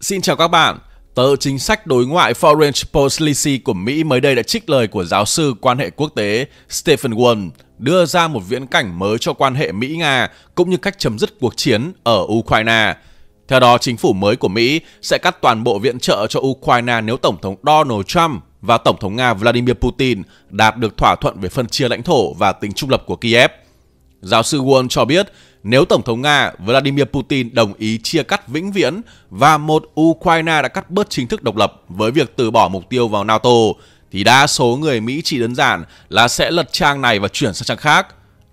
Xin chào các bạn. Tờ chính sách đối ngoại Foreign Policy của Mỹ mới đây đã trích lời của giáo sư quan hệ quốc tế Stephen Wall đưa ra một viễn cảnh mới cho quan hệ Mỹ-Nga cũng như cách chấm dứt cuộc chiến ở Ukraine. Theo đó, chính phủ mới của Mỹ sẽ cắt toàn bộ viện trợ cho Ukraine nếu Tổng thống Donald Trump và Tổng thống Nga Vladimir Putin đạt được thỏa thuận về phân chia lãnh thổ và tính trung lập của Kiev. Giáo sư Wall cho biết nếu Tổng thống Nga Vladimir Putin đồng ý chia cắt vĩnh viễn và một Ukraine đã cắt bớt chính thức độc lập với việc từ bỏ mục tiêu vào NATO, thì đa số người Mỹ chỉ đơn giản là sẽ lật trang này và chuyển sang trang khác.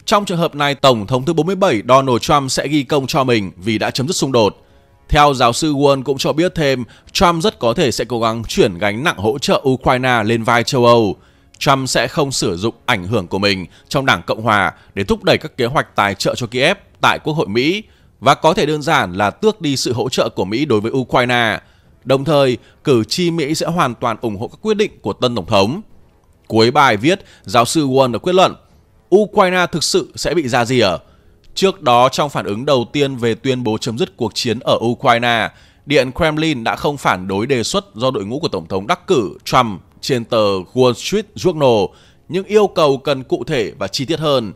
Trong trường hợp này, Tổng thống thứ 47 Donald Trump sẽ ghi công cho mình vì đã chấm dứt xung đột. Theo giáo sư Won cũng cho biết thêm, Trump rất có thể sẽ cố gắng chuyển gánh nặng hỗ trợ Ukraine lên vai châu Âu. Trump sẽ không sử dụng ảnh hưởng của mình trong Đảng Cộng Hòa để thúc đẩy các kế hoạch tài trợ cho Kiev tại Quốc hội Mỹ và có thể đơn giản là tước đi sự hỗ trợ của Mỹ đối với Ukraine. Đồng thời, cử tri Mỹ sẽ hoàn toàn ủng hộ các quyết định của tân tổng thống. Cuối bài viết, giáo sư Won đã quyết luận Ukraine thực sự sẽ bị ra rìa. Trước đó, trong phản ứng đầu tiên về tuyên bố chấm dứt cuộc chiến ở Ukraine, Điện Kremlin đã không phản đối đề xuất do đội ngũ của Tổng thống đắc cử Trump trên tờ Wall Street Journal, nhưng yêu cầu cần cụ thể và chi tiết hơn.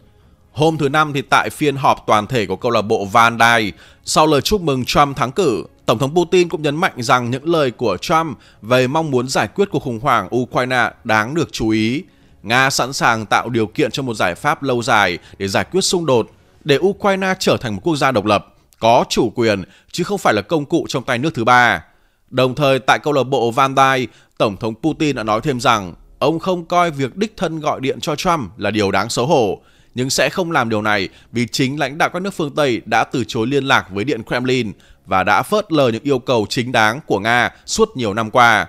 Hôm thứ Năm thì tại phiên họp toàn thể của câu lạc bộ Van Dai, sau lời chúc mừng Trump thắng cử, Tổng thống Putin cũng nhấn mạnh rằng những lời của Trump về mong muốn giải quyết cuộc khủng hoảng Ukraine đáng được chú ý. Nga sẵn sàng tạo điều kiện cho một giải pháp lâu dài để giải quyết xung đột, để Ukraine trở thành một quốc gia độc lập, có chủ quyền chứ không phải là công cụ trong tay nước thứ ba. Đồng thời tại câu lạc bộ Van Dai, Tổng thống Putin đã nói thêm rằng ông không coi việc đích thân gọi điện cho Trump là điều đáng xấu hổ, nhưng sẽ không làm điều này vì chính lãnh đạo các nước phương Tây đã từ chối liên lạc với Điện Kremlin và đã phớt lờ những yêu cầu chính đáng của Nga suốt nhiều năm qua.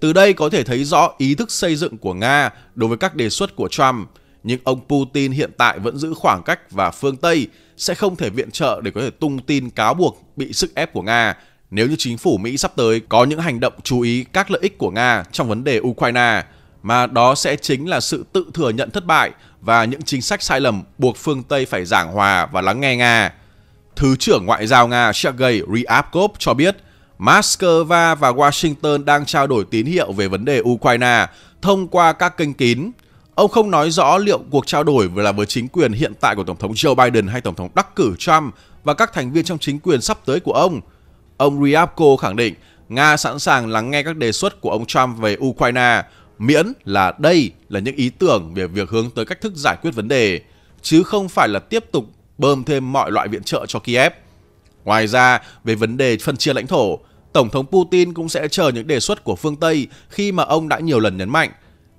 Từ đây có thể thấy rõ ý thức xây dựng của Nga đối với các đề xuất của Trump, nhưng ông Putin hiện tại vẫn giữ khoảng cách và phương Tây sẽ không thể viện trợ để có thể tung tin cáo buộc bị sức ép của Nga nếu như chính phủ Mỹ sắp tới có những hành động chú ý các lợi ích của Nga trong vấn đề Ukraine, mà đó sẽ chính là sự tự thừa nhận thất bại và những chính sách sai lầm buộc phương Tây phải giảng hòa và lắng nghe Nga. Thứ trưởng Ngoại giao Nga Sergei Ryabkov cho biết, Moscow và Washington đang trao đổi tín hiệu về vấn đề Ukraine thông qua các kênh kín. Ông không nói rõ liệu cuộc trao đổi là với chính quyền hiện tại của Tổng thống Joe Biden hay Tổng thống đắc cử Trump và các thành viên trong chính quyền sắp tới của ông. Ông Ryabko khẳng định Nga sẵn sàng lắng nghe các đề xuất của ông Trump về Ukraine miễn là đây là những ý tưởng về việc hướng tới cách thức giải quyết vấn đề, chứ không phải là tiếp tục bơm thêm mọi loại viện trợ cho Kiev. Ngoài ra, về vấn đề phân chia lãnh thổ, Tổng thống Putin cũng sẽ chờ những đề xuất của phương Tây khi mà ông đã nhiều lần nhấn mạnh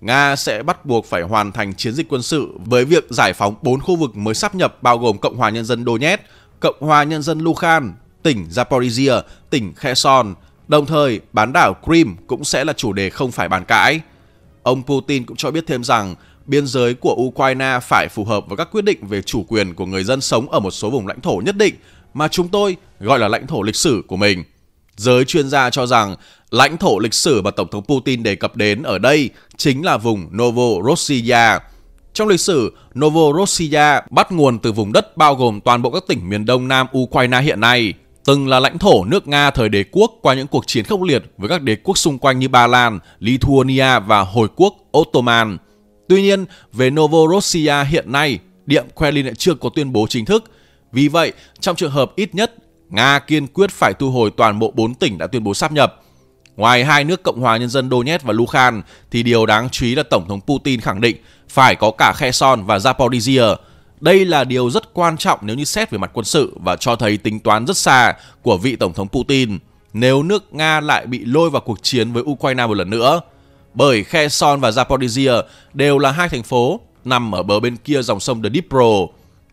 Nga sẽ bắt buộc phải hoàn thành chiến dịch quân sự với việc giải phóng bốn khu vực mới sắp nhập bao gồm Cộng hòa Nhân dân Donetsk, Cộng hòa Nhân dân Luhansk, tỉnh Zaporizhia, tỉnh Kherson. Đồng thời, bán đảo Crimea cũng sẽ là chủ đề không phải bàn cãi. Ông Putin cũng cho biết thêm rằng biên giới của Ukraine phải phù hợp với các quyết định về chủ quyền của người dân sống ở một số vùng lãnh thổ nhất định mà chúng tôi gọi là lãnh thổ lịch sử của mình. Giới chuyên gia cho rằng lãnh thổ lịch sử mà Tổng thống Putin đề cập đến ở đây chính là vùng Novorossiya. Trong lịch sử, Novorossiya bắt nguồn từ vùng đất bao gồm toàn bộ các tỉnh miền đông nam Ukraine hiện nay từng là lãnh thổ nước Nga thời đế quốc qua những cuộc chiến khốc liệt với các đế quốc xung quanh như Ba Lan, Lithuania và hồi quốc Ottoman. Tuy nhiên, về Novorossiya hiện nay, Điện Kremlin lại chưa có tuyên bố chính thức. Vì vậy, trong trường hợp ít nhất, Nga kiên quyết phải thu hồi toàn bộ 4 tỉnh đã tuyên bố sáp nhập. Ngoài hai nước Cộng hòa Nhân dân Donetsk và Luhansk, thì điều đáng chú ý là Tổng thống Putin khẳng định phải có cả Kherson và Zaporizhia, đây là điều rất quan trọng nếu như xét về mặt quân sự và cho thấy tính toán rất xa của vị Tổng thống Putin nếu nước Nga lại bị lôi vào cuộc chiến với Ukraine một lần nữa. Bởi Kherson và Zaporizhia đều là hai thành phố nằm ở bờ bên kia dòng sông Dnipro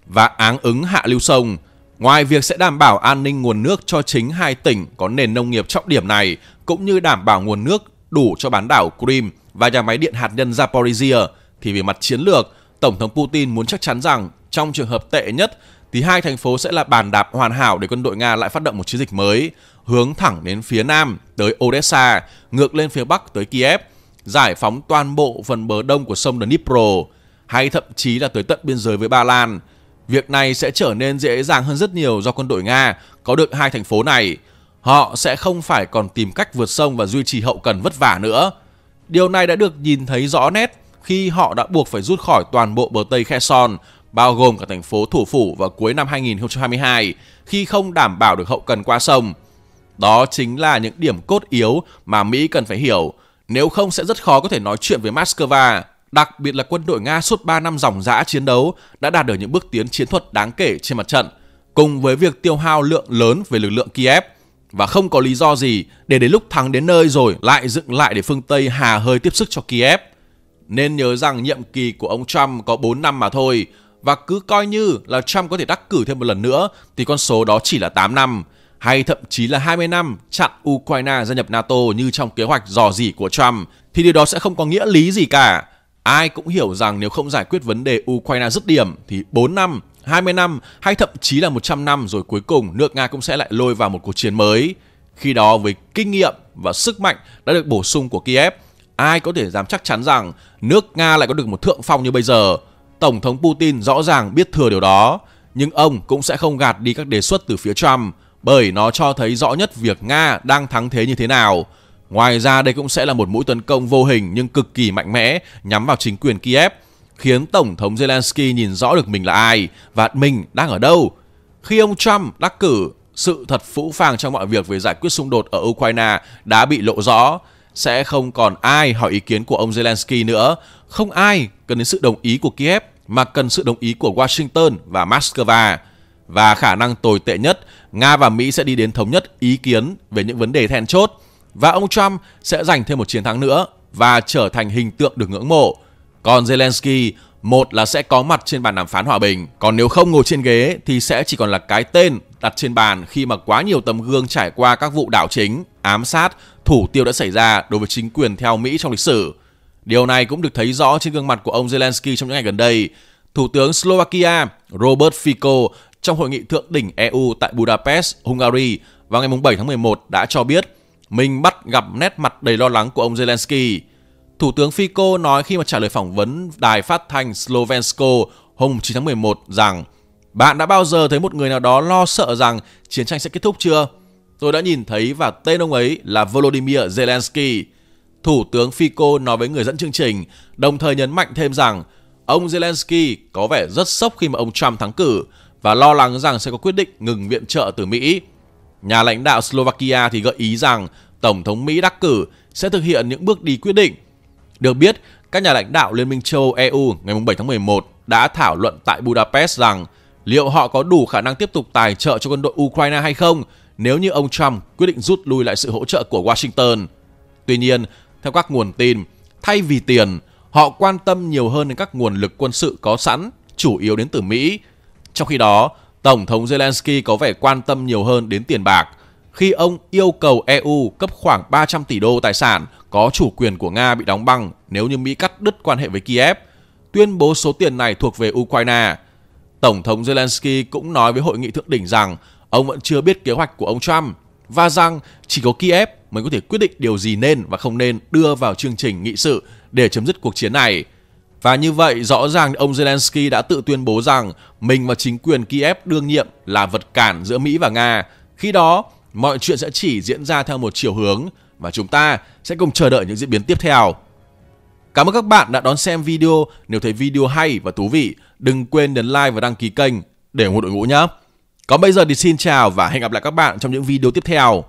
và áng ứng hạ lưu sông. Ngoài việc sẽ đảm bảo an ninh nguồn nước cho chính hai tỉnh có nền nông nghiệp trọng điểm này, cũng như đảm bảo nguồn nước đủ cho bán đảo Crimea và nhà máy điện hạt nhân Zaporizhia, thì về mặt chiến lược, Tổng thống Putin muốn chắc chắn rằng trong trường hợp tệ nhất thì hai thành phố sẽ là bàn đạp hoàn hảo để quân đội Nga lại phát động một chiến dịch mới hướng thẳng đến phía nam tới Odessa, ngược lên phía bắc tới Kiev, giải phóng toàn bộ phần bờ đông của sông Dnipro hay thậm chí là tới tận biên giới với Ba Lan. Việc này sẽ trở nên dễ dàng hơn rất nhiều do quân đội Nga có được hai thành phố này. họ sẽ không phải còn tìm cách vượt sông và duy trì hậu cần vất vả nữa. Điều này đã được nhìn thấy rõ nét khi họ đã buộc phải rút khỏi toàn bộ bờ Tây Kherson, bao gồm cả thành phố thủ phủ vào cuối năm 2022 khi không đảm bảo được hậu cần qua sông. Đó chính là những điểm cốt yếu mà Mỹ cần phải hiểu, nếu không sẽ rất khó có thể nói chuyện với Moscow, đặc biệt là quân đội Nga suốt 3 năm dòng dã chiến đấu đã đạt được những bước tiến chiến thuật đáng kể trên mặt trận, cùng với việc tiêu hao lượng lớn về lực lượng Kiev và không có lý do gì để đến lúc thắng đến nơi rồi lại dựng lại để phương Tây hà hơi tiếp sức cho Kiev. Nên nhớ rằng nhiệm kỳ của ông Trump có 4 năm mà thôi và cứ coi như là Trump có thể đắc cử thêm một lần nữa thì con số đó chỉ là 8 năm hay thậm chí là 20 năm chặn Ukraine gia nhập NATO như trong kế hoạch dò dỉ của Trump thì điều đó sẽ không có nghĩa lý gì cả. Ai cũng hiểu rằng nếu không giải quyết vấn đề Ukraine dứt điểm thì 4 năm, 20 năm hay thậm chí là 100 năm rồi cuối cùng nước Nga cũng sẽ lại lôi vào một cuộc chiến mới. Khi đó với kinh nghiệm và sức mạnh đã được bổ sung của Kiev, ai có thể dám chắc chắn rằng nước Nga lại có được một thượng phong như bây giờ. Tổng thống Putin rõ ràng biết thừa điều đó, nhưng ông cũng sẽ không gạt đi các đề xuất từ phía Trump bởi nó cho thấy rõ nhất việc Nga đang thắng thế như thế nào. Ngoài ra đây cũng sẽ là một mũi tấn công vô hình nhưng cực kỳ mạnh mẽ nhắm vào chính quyền Kiev, khiến Tổng thống Zelensky nhìn rõ được mình là ai và mình đang ở đâu. Khi ông Trump đắc cử, sự thật phũ phàng trong mọi việc về giải quyết xung đột ở Ukraine đã bị lộ rõ. Sẽ không còn ai hỏi ý kiến của ông Zelensky nữa, không ai cần đến sự đồng ý của Kiev mà cần sự đồng ý của Washington và Moscow và khả năng tồi tệ nhất, Nga và Mỹ sẽ đi đến thống nhất ý kiến về những vấn đề then chốt và ông Trump sẽ giành thêm một chiến thắng nữa và trở thành hình tượng được ngưỡng mộ. Còn Zelensky, một là sẽ có mặt trên bàn đàm phán hòa bình, còn nếu không ngồi trên ghế thì sẽ chỉ còn là cái tên đặt trên bàn khi mà quá nhiều tấm gương trải qua các vụ đảo chính, ám sát, thủ tiêu đã xảy ra đối với chính quyền theo Mỹ trong lịch sử. Điều này cũng được thấy rõ trên gương mặt của ông Zelensky trong những ngày gần đây. Thủ tướng Slovakia Robert Fico trong hội nghị thượng đỉnh EU tại Budapest, Hungary vào ngày 7 tháng 11 đã cho biết mình bắt gặp nét mặt đầy lo lắng của ông Zelensky. Thủ tướng Fico nói khi mà trả lời phỏng vấn đài phát thanh Slovensko hôm 9 tháng 11 rằng bạn đã bao giờ thấy một người nào đó lo sợ rằng chiến tranh sẽ kết thúc chưa? Tôi đã nhìn thấy và tên ông ấy là Volodymyr Zelensky. Thủ tướng Fico nói với người dẫn chương trình, đồng thời nhấn mạnh thêm rằng ông Zelensky có vẻ rất sốc khi mà ông Trump thắng cử và lo lắng rằng sẽ có quyết định ngừng viện trợ từ Mỹ. Nhà lãnh đạo Slovakia thì gợi ý rằng Tổng thống Mỹ đắc cử sẽ thực hiện những bước đi quyết định. Được biết, các nhà lãnh đạo Liên minh châu Âu EU ngày 7 tháng 11 đã thảo luận tại Budapest rằng liệu họ có đủ khả năng tiếp tục tài trợ cho quân đội Ukraine hay không nếu như ông Trump quyết định rút lui lại sự hỗ trợ của Washington. Tuy nhiên, theo các nguồn tin, thay vì tiền, họ quan tâm nhiều hơn đến các nguồn lực quân sự có sẵn, chủ yếu đến từ Mỹ. Trong khi đó, Tổng thống Zelensky có vẻ quan tâm nhiều hơn đến tiền bạc. Khi ông yêu cầu EU cấp khoảng 300 tỷ đô tài sản có chủ quyền của Nga bị đóng băng nếu như Mỹ cắt đứt quan hệ với Kiev, tuyên bố số tiền này thuộc về Ukraine. Tổng thống Zelensky cũng nói với hội nghị thượng đỉnh rằng ông vẫn chưa biết kế hoạch của ông Trump và rằng chỉ có Kiev mới có thể quyết định điều gì nên và không nên đưa vào chương trình nghị sự để chấm dứt cuộc chiến này. Và như vậy rõ ràng ông Zelensky đã tự tuyên bố rằng mình và chính quyền Kiev đương nhiệm là vật cản giữa Mỹ và Nga. Khi đó, mọi chuyện sẽ chỉ diễn ra theo một chiều hướng và chúng ta sẽ cùng chờ đợi những diễn biến tiếp theo. Cảm ơn các bạn đã đón xem video. Nếu thấy video hay và thú vị, đừng quên nhấn like và đăng ký kênh để ủng hộ đội ngũ nhé. Còn bây giờ thì xin chào và hẹn gặp lại các bạn trong những video tiếp theo.